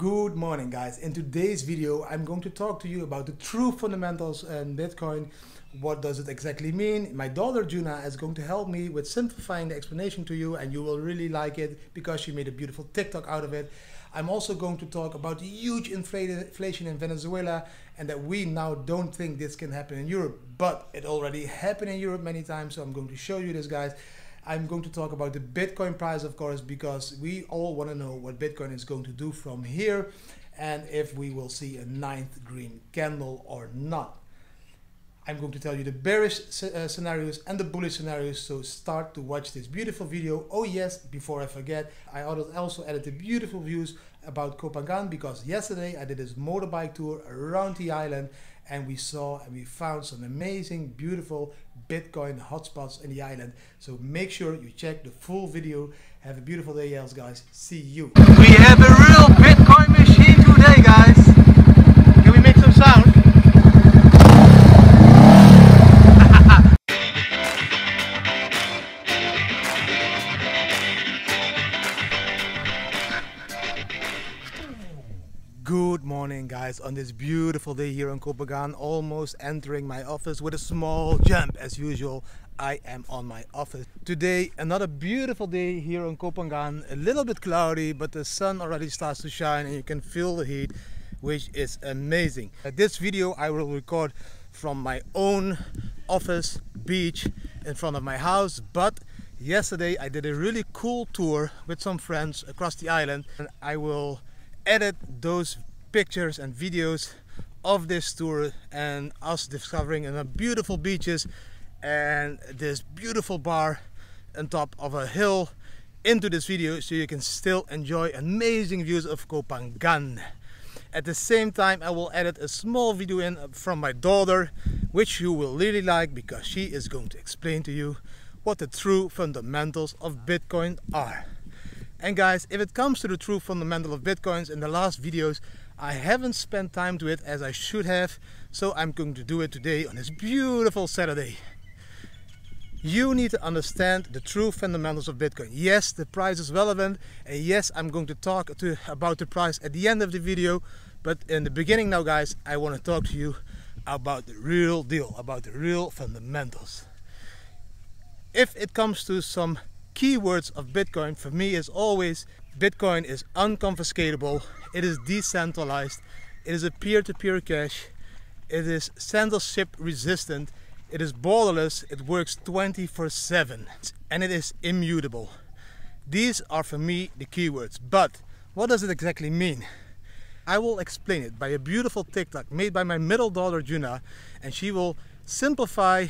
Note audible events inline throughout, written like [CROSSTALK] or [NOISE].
Good morning guys. In today's video I'm going to talk to you about the true fundamentals in Bitcoin. What does it exactly mean? My daughter Juna is going to help me with simplifying the explanation to you and you will really like it because she made a beautiful TikTok out of it. I'm also going to talk about the huge inflation in Venezuela and that we now don't think this can happen in Europe, but it already happened in Europe many times. So I'm going to show you this guys. I'm going to talk about the Bitcoin price, of course, because we all want to know what Bitcoin is going to do from here and if we will see a ninth green candle or not. I'm going to tell you the bearish uh, scenarios and the bullish scenarios, so start to watch this beautiful video. Oh yes, before I forget, I also added the beautiful views about Koh Phangan because yesterday I did this motorbike tour around the island and we saw and we found some amazing, beautiful Bitcoin hotspots in the island. So make sure you check the full video. Have a beautiful day, else guys. See you. We have a real Bitcoin machine today, guys. Can we make some sound? Guys on this beautiful day here in Phangan almost entering my office with a small jump as usual. I am on my office. Today another beautiful day here in Phangan a little bit cloudy but the sun already starts to shine and you can feel the heat which is amazing. Uh, this video I will record from my own office beach in front of my house but yesterday I did a really cool tour with some friends across the island and I will edit those pictures and videos of this tour and us discovering a beautiful beaches and this beautiful bar on top of a hill into this video so you can still enjoy amazing views of Koh Phangan. At the same time I will edit a small video in from my daughter which you will really like because she is going to explain to you what the true fundamentals of Bitcoin are. And guys, if it comes to the true fundamental of Bitcoins in the last videos, I haven't spent time to it as I should have, so I'm going to do it today on this beautiful Saturday. You need to understand the true fundamentals of Bitcoin. Yes, the price is relevant, and yes, I'm going to talk to, about the price at the end of the video, but in the beginning now guys, I want to talk to you about the real deal, about the real fundamentals. If it comes to some keywords of Bitcoin for me is always Bitcoin is unconfiscatable, it is decentralized, it is a peer-to-peer -peer cash, it is censorship resistant, it is borderless, it works 24-7 and it is immutable. These are for me the keywords, but what does it exactly mean? I will explain it by a beautiful TikTok made by my middle daughter Juna and she will simplify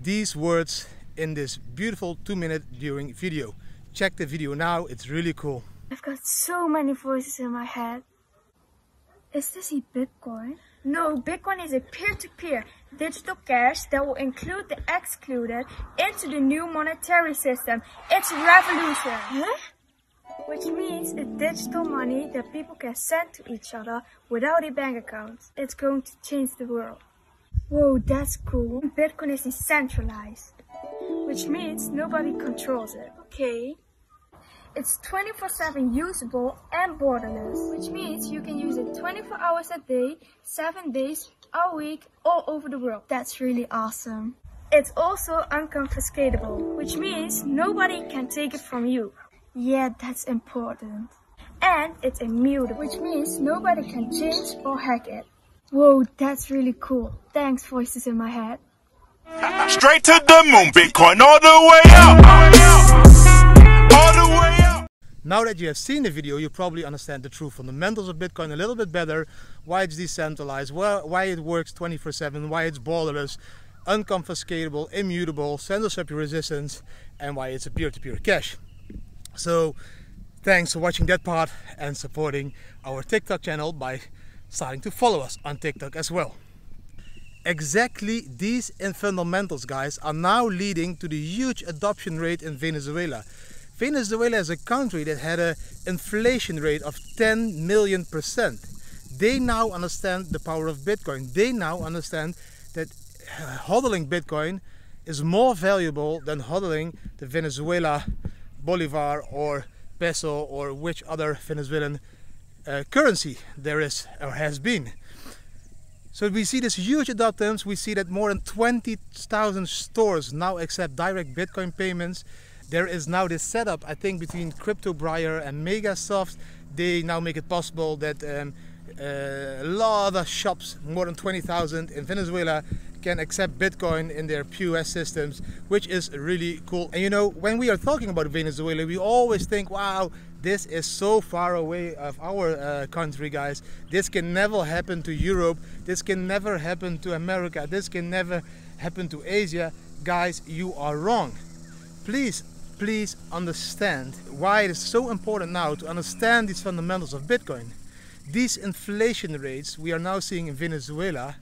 these words in this beautiful two minute during video. Check the video now, it's really cool. I've got so many voices in my head. Is this a Bitcoin? No, Bitcoin is a peer-to-peer -peer digital cash that will include the excluded into the new monetary system. It's revolution. Huh? Which means a digital money that people can send to each other without a bank account. It's going to change the world. Whoa, that's cool. Bitcoin is decentralized which means nobody controls it. Okay. It's 24-7 usable and borderless, which means you can use it 24 hours a day, 7 days a week, all over the world. That's really awesome. It's also unconfiscatable, which means nobody can take it from you. Yeah, that's important. And it's immutable, which means nobody can change or hack it. Whoa, that's really cool. Thanks, voices in my head. Straight to the moon, Bitcoin all the way up. Now that you have seen the video, you probably understand the true fundamentals of Bitcoin a little bit better, why it's decentralized, why it works 24-7, why it's borderless, unconfiscatable, immutable, censorship resistance, and why it's a peer-to-peer -peer cash. So thanks for watching that part and supporting our TikTok channel by starting to follow us on TikTok as well. Exactly these fundamentals, guys, are now leading to the huge adoption rate in Venezuela. Venezuela is a country that had an inflation rate of 10 million percent. They now understand the power of Bitcoin. They now understand that uh, hodling Bitcoin is more valuable than hodling the Venezuela Bolivar or peso or which other Venezuelan uh, currency there is or has been. So we see this huge adoptance. We see that more than 20,000 stores now accept direct Bitcoin payments. There is now this setup, I think, between Cryptobuyer and Megasoft. They now make it possible that um, uh, a lot of shops, more than 20,000 in Venezuela, can accept Bitcoin in their POS systems, which is really cool. And you know, when we are talking about Venezuela, we always think, wow, this is so far away of our uh, country, guys. This can never happen to Europe. This can never happen to America. This can never happen to Asia. Guys, you are wrong. Please, please understand why it is so important now to understand these fundamentals of Bitcoin. These inflation rates we are now seeing in Venezuela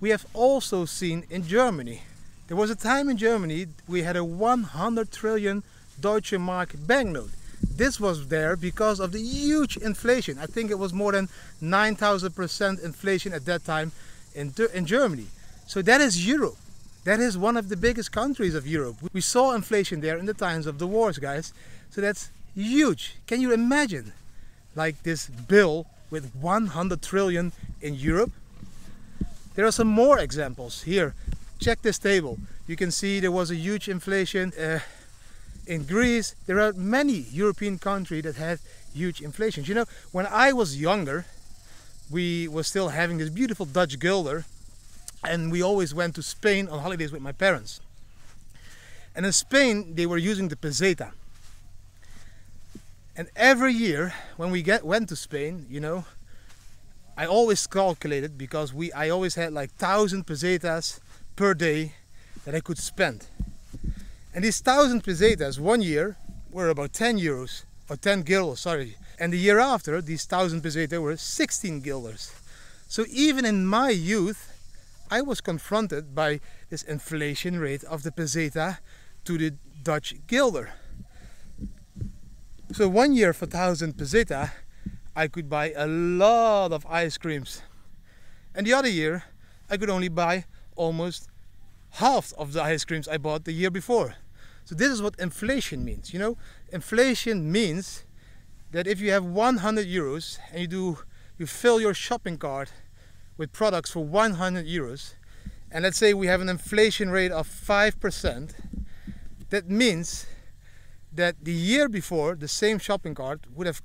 we have also seen in Germany. There was a time in Germany we had a 100 trillion Deutsche Mark banknote. This was there because of the huge inflation. I think it was more than 9,000% inflation at that time in, in Germany. So that is Europe. That is one of the biggest countries of Europe. We saw inflation there in the times of the wars, guys. So that's huge. Can you imagine? Like this bill with 100 trillion in Europe there are some more examples here. Check this table. You can see there was a huge inflation uh, in Greece. There are many European countries that have huge inflations. You know, when I was younger, we were still having this beautiful Dutch guilder and we always went to Spain on holidays with my parents. And in Spain, they were using the peseta. And every year when we get went to Spain, you know, I always calculated because we I always had like thousand pesetas per day that I could spend. And these thousand pesetas one year were about 10 euros or 10 guilders, sorry. And the year after, these thousand pesetas were 16 guilders. So even in my youth, I was confronted by this inflation rate of the peseta to the Dutch guilder. So one year for 1000 peseta, I could buy a lot of ice creams. And the other year, I could only buy almost half of the ice creams I bought the year before. So this is what inflation means. You know, inflation means that if you have 100 euros and you do you fill your shopping cart with products for 100 euros, and let's say we have an inflation rate of 5%, that means that the year before the same shopping cart would have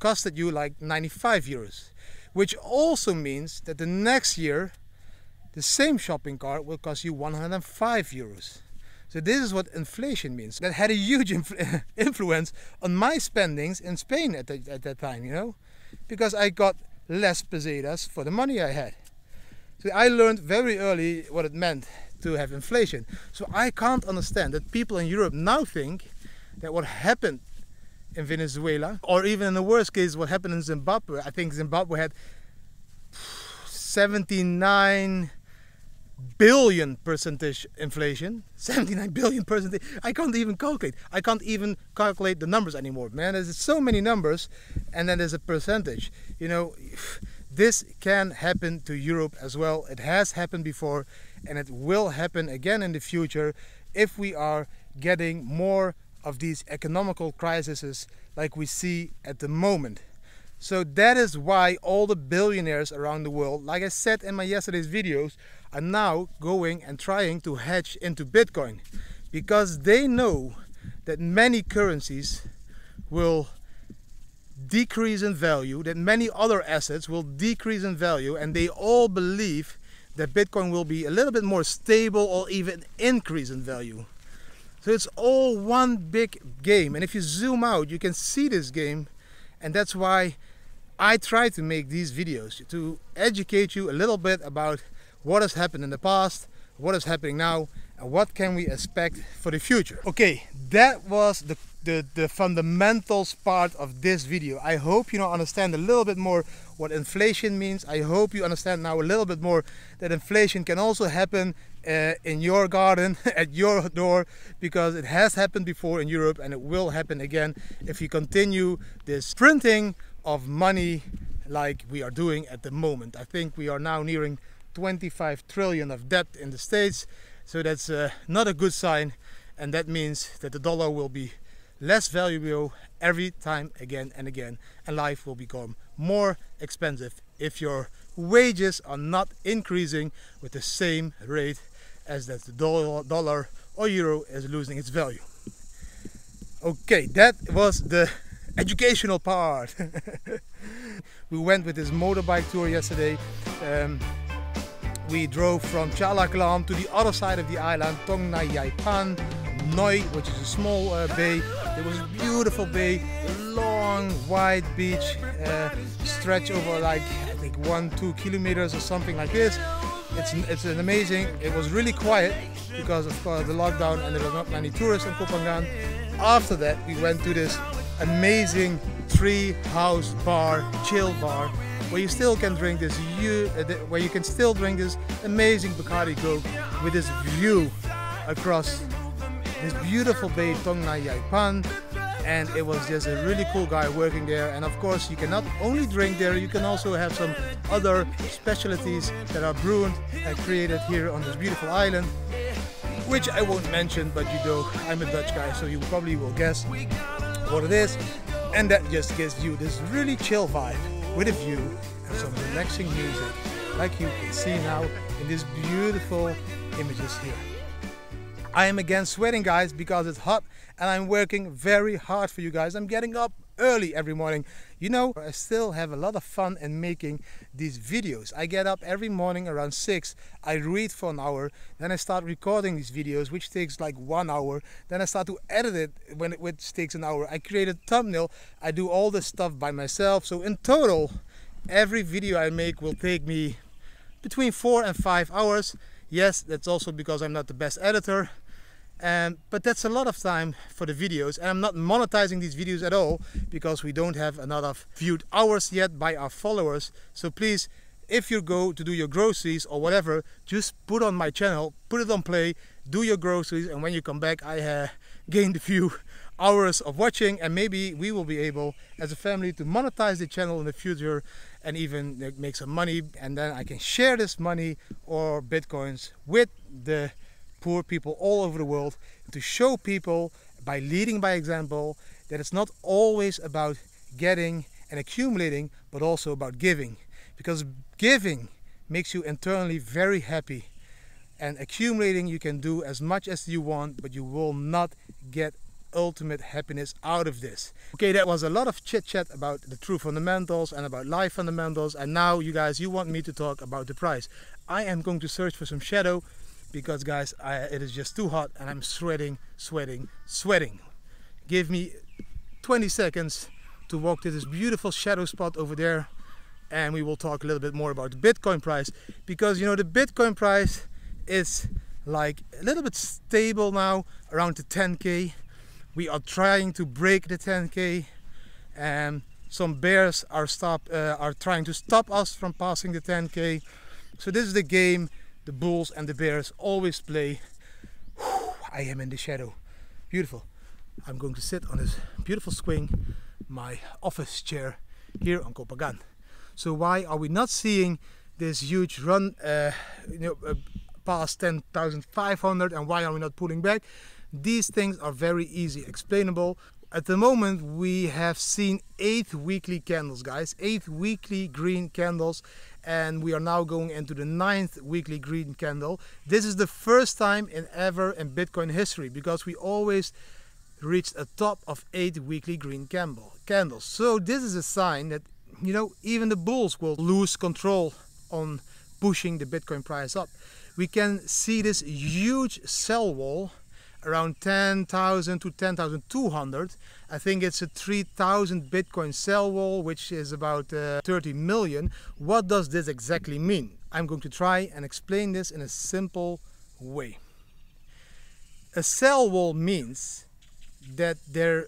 costed you like 95 euros, which also means that the next year the same shopping cart will cost you 105 euros. So this is what inflation means. That had a huge influ [LAUGHS] influence on my spendings in Spain at, the, at that time, you know, because I got less pesetas for the money I had. So I learned very early what it meant to have inflation. So I can't understand that people in Europe now think that what happened in Venezuela, or even in the worst case, what happened in Zimbabwe. I think Zimbabwe had [SIGHS] 79 billion percentage inflation [LAUGHS] 79 billion percentage i can't even calculate. I can't even calculate the numbers anymore man. There's so many numbers and then there's a percentage. You know [SIGHS] this can happen to europe as well. It has happened before and it will happen again in the future if we are getting more of these economical crises like we see at the moment. So that is why all the billionaires around the world, like I said in my yesterday's videos, are now going and trying to hedge into Bitcoin because they know that many currencies will decrease in value, that many other assets will decrease in value, and they all believe that Bitcoin will be a little bit more stable or even increase in value. So it's all one big game. And if you zoom out, you can see this game. And that's why I try to make these videos to educate you a little bit about what has happened in the past, what is happening now, and what can we expect for the future. Okay, that was the, the, the fundamentals part of this video. I hope you now understand a little bit more what inflation means. I hope you understand now a little bit more that inflation can also happen uh, in your garden, [LAUGHS] at your door, because it has happened before in Europe and it will happen again if you continue this printing of money like we are doing at the moment. I think we are now nearing 25 trillion of debt in the States, so that's uh, not a good sign, and that means that the dollar will be less valuable every time again and again, and life will become more expensive if your wages are not increasing with the same rate as that the dollar or euro is losing its value. Okay, that was the educational part. [LAUGHS] we went with this motorbike tour yesterday. Um, we drove from Chalaklam to the other side of the island, Tong Nai Yai Pan, Noi, which is a small uh, bay. It was a beautiful bay, long, wide beach, uh, stretch over like I think one, two kilometers or something like this. It's, it's an amazing. It was really quiet because of the lockdown and there were not many tourists in Koh Phangan. After that, we went to this amazing tree house bar, chill bar, where you still can drink this, uh, where you can still drink this amazing Bacardi Coke with this view across this beautiful bay Tong Nai and it was just a really cool guy working there. And of course you can not only drink there you can also have some other specialties that are brewed and created here on this beautiful island which I won't mention but you know I'm a Dutch guy so you probably will guess what it is and that just gives you this really chill vibe with a view and some relaxing music like you can see now in these beautiful images here. I am again sweating guys because it's hot and I'm working very hard for you guys. I'm getting up early every morning. You know, I still have a lot of fun in making these videos. I get up every morning around 6, I read for an hour, then I start recording these videos, which takes like one hour. Then I start to edit it, when it which takes an hour. I create a thumbnail, I do all this stuff by myself. So in total, every video I make will take me between 4 and 5 hours. Yes, that's also because I'm not the best editor. Um, but that's a lot of time for the videos and I'm not monetizing these videos at all because we don't have enough viewed hours yet by our followers. So please if you go to do your groceries or whatever just put on my channel put it on play do your groceries and when you come back I uh, [LAUGHS] gained a few [LAUGHS] hours of watching and maybe we will be able as a family to monetize the channel in the future and even make some money and then I can share this money or bitcoins with the poor people all over the world to show people by leading by example that it's not always about getting and accumulating but also about giving. Because giving makes you internally very happy. And accumulating you can do as much as you want but you will not get ultimate happiness out of this. Okay that was a lot of chit chat about the true fundamentals and about life fundamentals and now you guys you want me to talk about the price. I am going to search for some shadow because guys I, it is just too hot and I'm sweating sweating sweating. Give me 20 seconds to walk to this beautiful shadow spot over there and we will talk a little bit more about the Bitcoin price because you know the Bitcoin price is like a little bit stable now around the 10k we are trying to break the 10k and some bears are stop uh, are trying to stop us from passing the 10k so this is the game the Bulls and the Bears always play. I am in the shadow. Beautiful. I'm going to sit on this beautiful swing, my office chair here on Koh Phangan. So why are we not seeing this huge run uh, you know, uh, past 10,500 and why are we not pulling back? These things are very easy explainable. At the moment we have seen eight weekly candles guys, eight weekly green candles and we are now going into the ninth weekly green candle. This is the first time in ever in Bitcoin history because we always reached a top of eight weekly green candle candles. So this is a sign that you know even the bulls will lose control on pushing the Bitcoin price up. We can see this huge sell wall around 10,000 to 10,200. I think it's a 3,000 Bitcoin sell wall, which is about uh, 30 million. What does this exactly mean? I'm going to try and explain this in a simple way. A sell wall means that there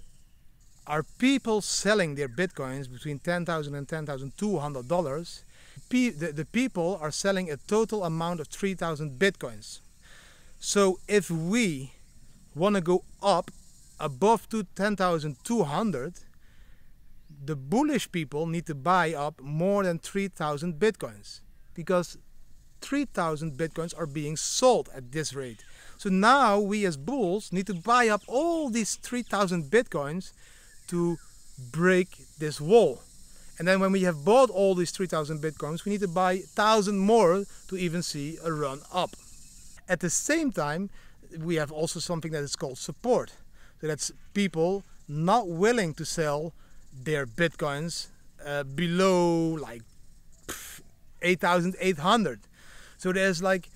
are people selling their bitcoins between 10,000 and 10,200 dollars. The, the people are selling a total amount of 3,000 bitcoins. So if we want to go up above to 10,200, the bullish people need to buy up more than 3,000 bitcoins because 3,000 bitcoins are being sold at this rate. So now we as bulls need to buy up all these 3,000 bitcoins to break this wall. And then when we have bought all these 3000 bitcoins, we need to buy 1000 more to even see a run up. At the same time, we have also something that is called support. So that's people not willing to sell their bitcoins uh, below like 8,800. So there's like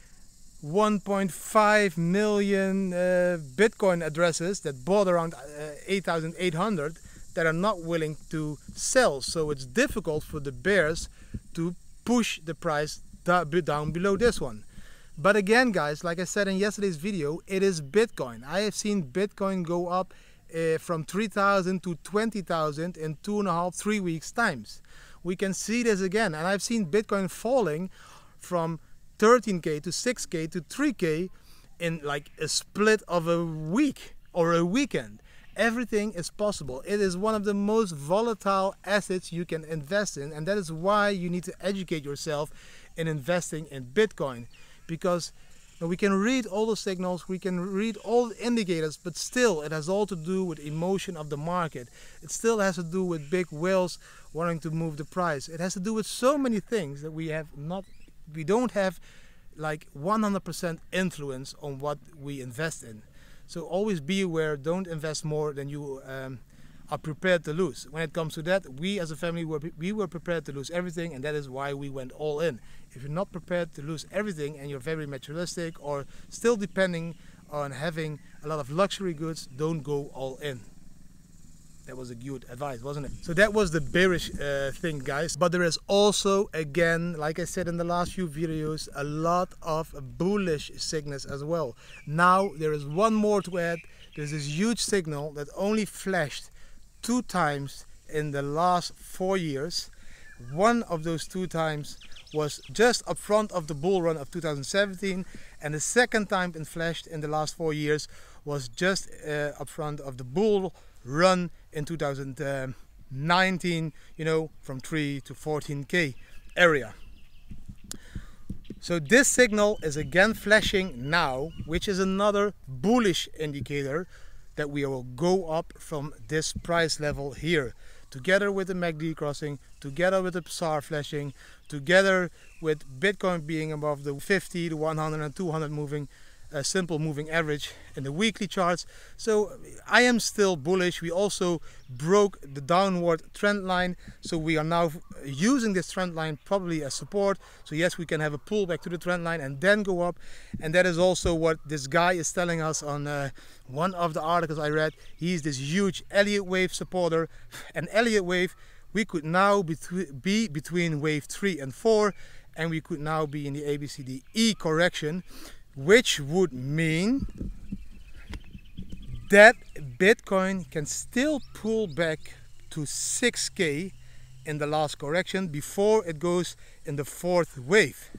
1.5 million uh, Bitcoin addresses that bought around uh, 8,800 that are not willing to sell. So it's difficult for the bears to push the price down below this one. But again, guys, like I said in yesterday's video, it is Bitcoin. I have seen Bitcoin go up uh, from 3,000 to 20,000 in two and a half, three weeks times. We can see this again. And I've seen Bitcoin falling from 13k to 6k to 3k in like a split of a week or a weekend everything is possible it is one of the most volatile assets you can invest in and that is why you need to educate yourself in investing in bitcoin because we can read all the signals we can read all the indicators but still it has all to do with emotion of the market it still has to do with big whales wanting to move the price it has to do with so many things that we have not we don't have like 100% influence on what we invest in. So always be aware, don't invest more than you um, are prepared to lose. When it comes to that, we as a family were we were prepared to lose everything and that is why we went all in. If you're not prepared to lose everything and you're very materialistic or still depending on having a lot of luxury goods, don't go all in. That was a good advice, wasn't it? So that was the bearish uh, thing, guys. But there is also, again, like I said in the last few videos, a lot of bullish signals as well. Now, there is one more to add. There's this huge signal that only flashed two times in the last four years. One of those two times was just up front of the bull run of 2017 and the second time it flashed in the last four years was just uh, up front of the bull run in 2019, you know, from 3 to 14k area. So this signal is again flashing now, which is another bullish indicator that we will go up from this price level here. Together with the MACD crossing, together with the SAR flashing, together with Bitcoin being above the 50, the 100 and 200 moving a simple moving average in the weekly charts. So I am still bullish. We also broke the downward trend line. So we are now using this trend line probably as support. So yes, we can have a pullback to the trend line and then go up. And that is also what this guy is telling us on uh, one of the articles I read. He's this huge Elliott wave supporter. And Elliott wave, we could now be between wave 3 and 4 and we could now be in the ABCDE correction which would mean that Bitcoin can still pull back to 6k in the last correction before it goes in the fourth wave.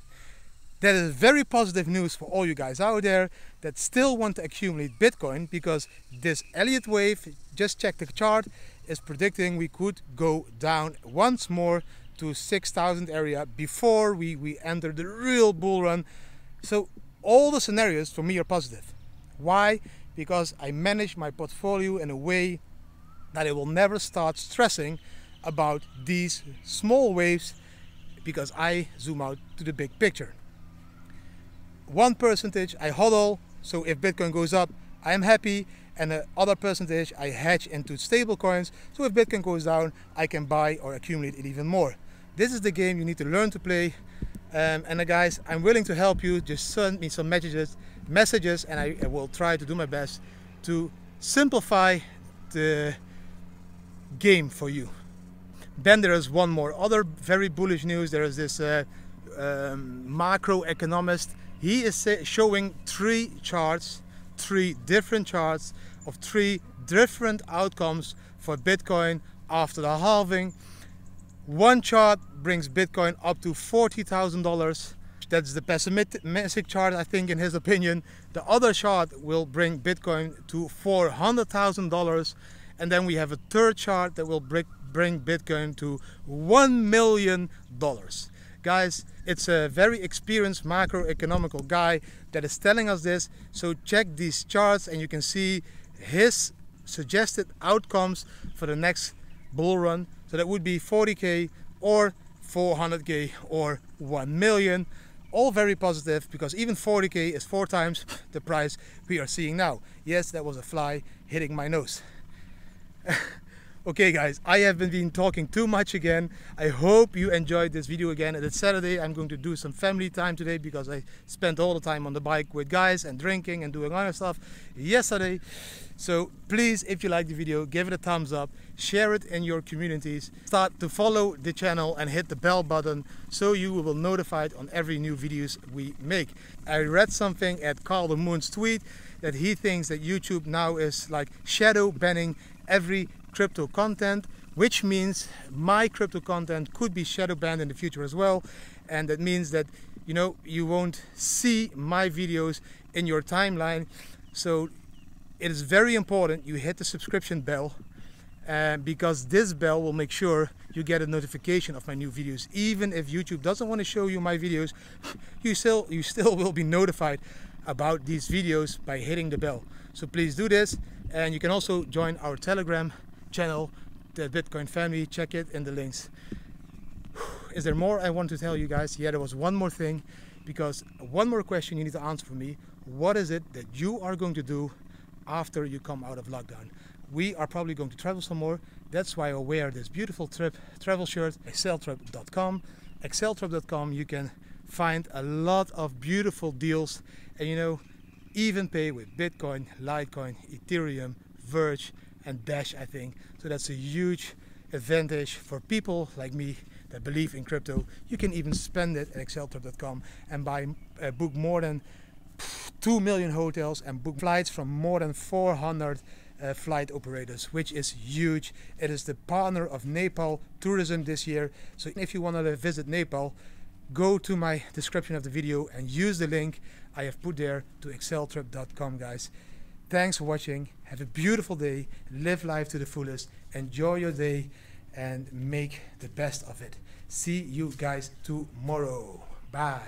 That is very positive news for all you guys out there that still want to accumulate Bitcoin because this Elliott wave, just check the chart, is predicting we could go down once more to 6,000 area before we, we enter the real bull run. So all the scenarios for me are positive. Why? Because I manage my portfolio in a way that I will never start stressing about these small waves because I zoom out to the big picture. One percentage I hodl, so if Bitcoin goes up, I am happy, and the other percentage I hedge into stable coins, so if Bitcoin goes down, I can buy or accumulate it even more. This is the game you need to learn to play um, and uh, guys, I'm willing to help you. Just send me some messages, messages, and I, I will try to do my best to simplify the game for you. Then there is one more other very bullish news. There is this uh, um, macroeconomist. He is showing three charts, three different charts of three different outcomes for Bitcoin after the halving. One chart brings Bitcoin up to $40,000. That's the pessimistic chart, I think, in his opinion. The other chart will bring Bitcoin to $400,000. And then we have a third chart that will bring Bitcoin to $1 million. Guys, it's a very experienced macroeconomical guy that is telling us this. So check these charts and you can see his suggested outcomes for the next bull run So that would be 40k or 400k or 1 million. All very positive because even 40k is four times [LAUGHS] the price we are seeing now. Yes, that was a fly hitting my nose. [LAUGHS] Okay guys, I have been talking too much again. I hope you enjoyed this video again. It's Saturday, I'm going to do some family time today because I spent all the time on the bike with guys and drinking and doing other stuff yesterday. So please, if you like the video, give it a thumbs up, share it in your communities, start to follow the channel and hit the bell button so you will be notified on every new videos we make. I read something at Carl de Moon's tweet that he thinks that YouTube now is like shadow banning every crypto content which means my crypto content could be shadow banned in the future as well. And that means that you know you won't see my videos in your timeline. So it is very important you hit the subscription bell uh, because this bell will make sure you get a notification of my new videos. Even if YouTube doesn't want to show you my videos [LAUGHS] you still you still will be notified about these videos by hitting the bell. So please do this. And you can also join our telegram channel, the Bitcoin family. Check it in the links. Is there more I want to tell you guys? Yeah, there was one more thing because one more question you need to answer for me. What is it that you are going to do after you come out of lockdown? We are probably going to travel some more. That's why I wear this beautiful trip travel shirt, xceltrip.com. Xceltrip.com, you can find a lot of beautiful deals and you know, even pay with Bitcoin, Litecoin, Ethereum, Verge, and Dash, I think. So that's a huge advantage for people like me that believe in crypto. You can even spend it at xceltrip.com and buy uh, book more than 2 million hotels and book flights from more than 400 uh, flight operators, which is huge. It is the partner of Nepal tourism this year. So if you want to visit Nepal, go to my description of the video and use the link I have put there to xceltrip.com guys. Thanks for watching. Have a beautiful day. Live life to the fullest. Enjoy your day and make the best of it. See you guys tomorrow. Bye.